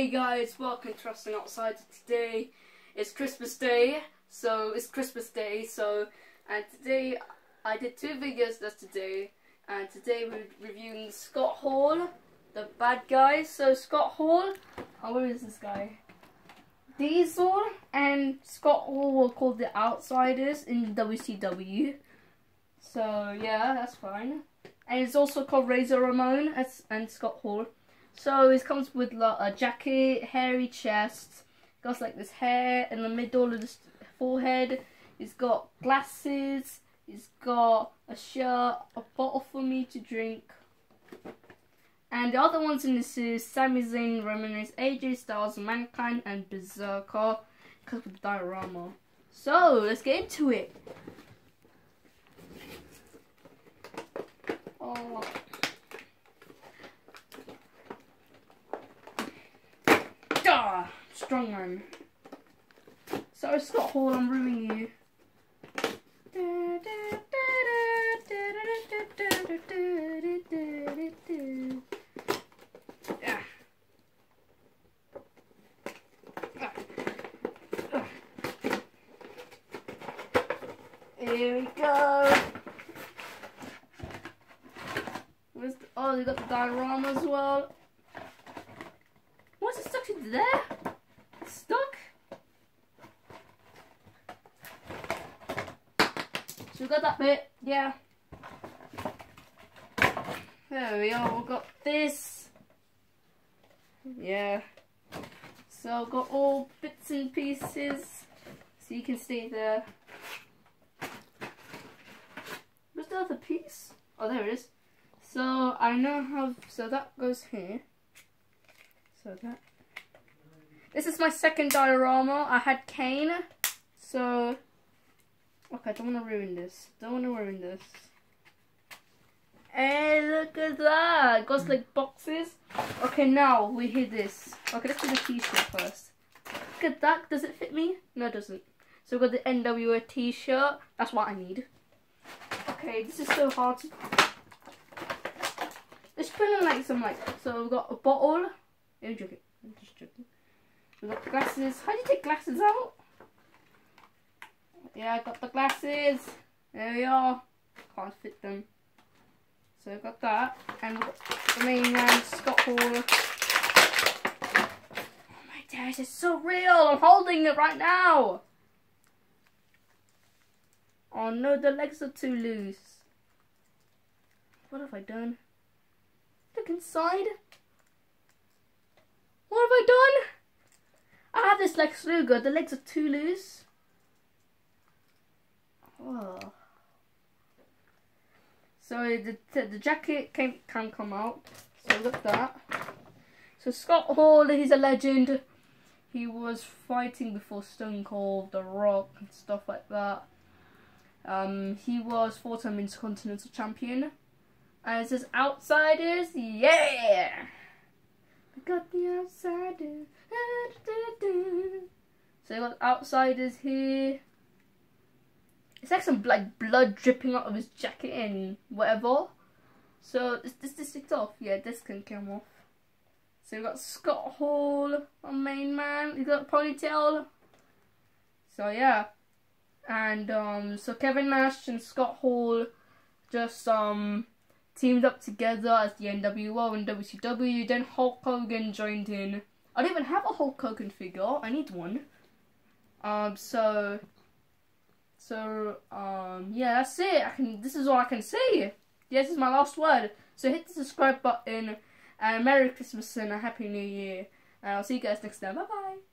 Hey guys, welcome to Rusting Outside today. It's Christmas Day, so it's Christmas Day, so and today I did two videos that's today, and today we're reviewing Scott Hall, the bad guy. So Scott Hall, oh where is this guy? Diesel and Scott Hall were called the Outsiders in WCW. So yeah, that's fine. And it's also called Razor Ramon and Scott Hall. So it comes with like a jacket, hairy chest, got like this hair in the middle of the forehead. He's got glasses. He's got a shirt, a bottle for me to drink. And the other ones in this is Sami Zayn, Roman Reigns, AJ Styles, Mankind, and Berzerker. Because with the diorama. So let's get into it. Oh. Strong one. Sorry, Scott Hall, I'm ruining you. Here we go. The, oh, they got the diorama as well. What's it stuck to there? So we got that bit, yeah. There we are, we've got this. Yeah. So I've got all bits and pieces. So you can see there. Where's the other piece? Oh, there it is. So I now have, so that goes here. So that. This is my second diorama. I had Kane. So Okay, don't want to ruin this. Don't want to ruin this. Hey, look at that! Goes like boxes. Okay, now we hit this. Okay, let's do the t-shirt first. Look at that. Does it fit me? No, it doesn't. So we've got the NWO t-shirt. That's what I need. Okay, this is so hard to... Let's put in like some like... So we've got a bottle. I'm joking. I'm just joking. We've got glasses. How do you take glasses out? Yeah, I got the glasses. There we are. Can't fit them. So I've got that. And we've got the main man, Scott Hall. Oh my days, it's so real. I'm holding it right now. Oh no, the legs are too loose. What have I done? Look inside. What have I done? This Lex Luger. The legs are too loose. Oh. So the the jacket can can come out. So look at that. So Scott Hall, he's a legend. He was fighting before Stone Cold, The Rock, and stuff like that. Um, he was four-time Intercontinental Champion. And it says Outsiders, yeah! Got the. So you got Outsiders here. It's like some like blood dripping out of his jacket and whatever. So this this this sticks off. Yeah, this can come off. So we got Scott Hall, our main man. He's got ponytail. So yeah, and um, so Kevin Nash and Scott Hall just um teamed up together as the NWO and WCW. Then Hulk Hogan joined in. I don't even have a Hulk Hogan figure. I need one. Um, so so, um, yeah, that's it. I can. This is all I can say. Yeah, this is my last word. So hit the subscribe button, and Merry Christmas and a Happy New Year. And I'll see you guys next time. Bye bye.